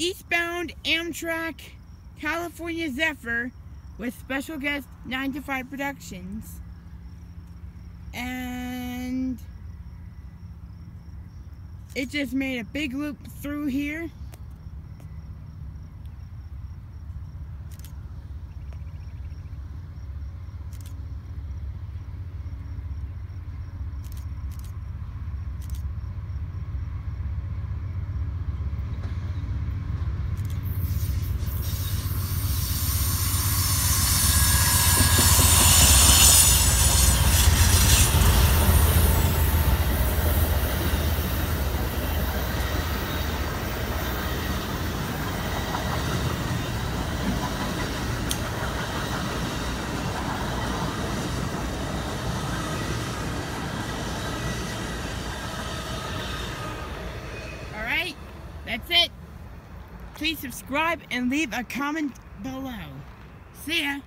Eastbound Amtrak California Zephyr with special guest 9 to 5 Productions. And it just made a big loop through here. That's it. Please subscribe and leave a comment below. See ya.